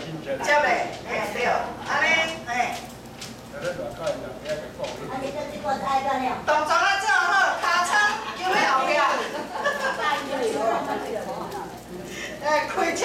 真正。接嘞，哎对，阿你，哎。动作了之后，咔嚓有没有 呀？哎，开枪！